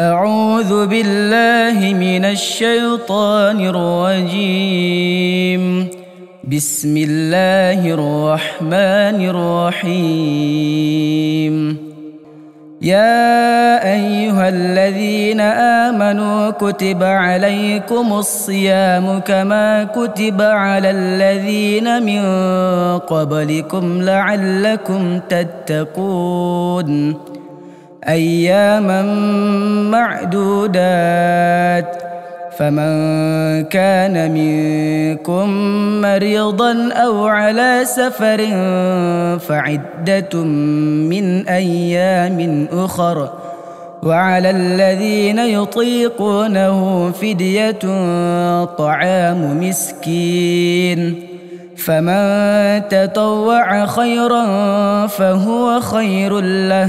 أعوذ بالله من الشيطان الرجيم. بسم الله الرحمن الرحيم. يا أيها الذين آمنوا كتب عليكم الصيام كما كتب على الذين من قبلكم لعلكم تتقون. أياما معدودات. فمن كان منكم مريضا أو على سفر فعدة من أيام أخر. وعلى الذين يطيقونه فدية طعام مسكين. فمن تطوع خيرا فهو خير له.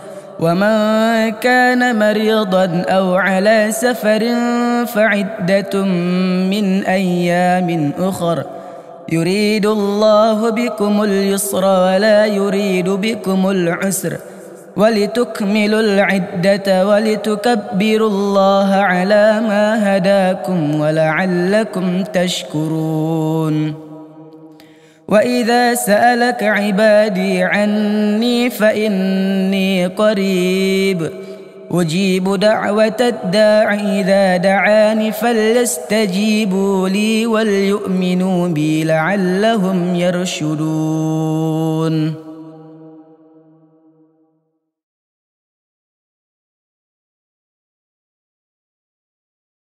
ومن كان مريضا أو على سفر فعده من أيام اخر يريد الله بكم اليسر ولا يريد بكم العسر ولتكملوا العده ولتكبروا الله على ما هداكم ولعلكم تشكرون واذا سالك عبادي عني فاني قريب أجيب دعوه الداع اذا دعاني فليستجيبوا لي وليؤمنوا بي لعلهم يرشدون